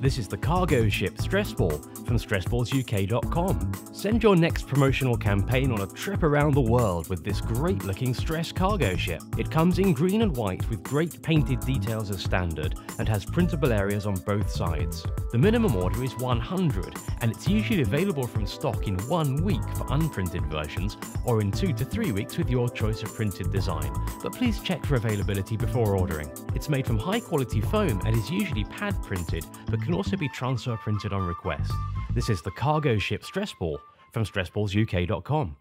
This is the cargo ship Stressball from stressballsuk.com. Send your next promotional campaign on a trip around the world with this great looking Stress cargo ship. It comes in green and white with great painted details as standard and has printable areas on both sides. The minimum order is 100 and it's usually available from stock in one week for unprinted versions or in two to three weeks with your choice of printed design, but please check for availability before ordering. It's made from high quality foam and is usually pad printed but can also be transfer printed on request. This is the cargo ship Stressball from stressballsuk.com.